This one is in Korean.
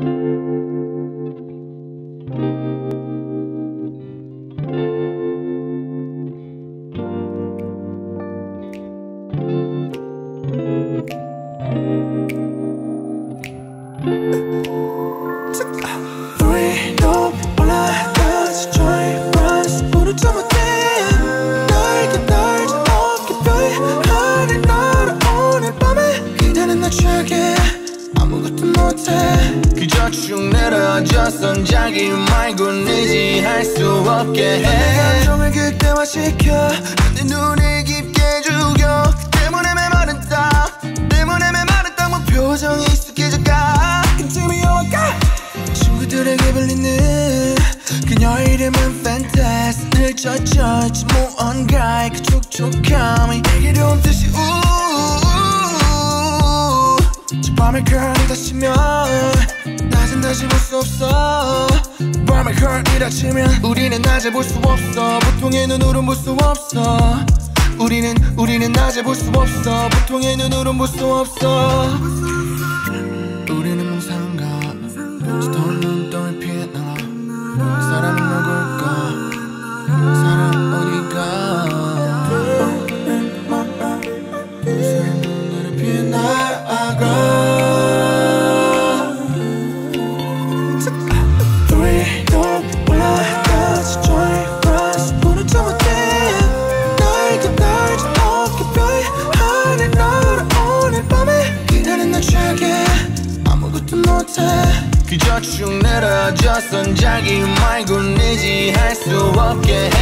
나 취하게 아무것도 못해. 그저 쭉 내려져 선 자기 말곤 의지할 수 없게 내해 감정을 극대화시켜. 내 눈을 깊게 죽여. 그 때문에 메마른 땅. 때문에 메마른 땅뭐 표정이 익숙해져가 끈찜이 오가 친구들에게 불리는 그녀의 이름은 Fantas 늘 젖혀있지 무언가의 그 촉촉함이 내게로 온 듯이 우 저 current이 닫히면 낮은 다시 볼 수 없어. current이 닫히면 우리는 낮에 볼 수 없어. 보통의 눈으론 볼 수 없어. 우리는 우리는 낮에 볼 수 없어. 보통의 눈으론 볼 수 없어 그저 쭉 내려져선 자기 말곤 의지할 수 없게 해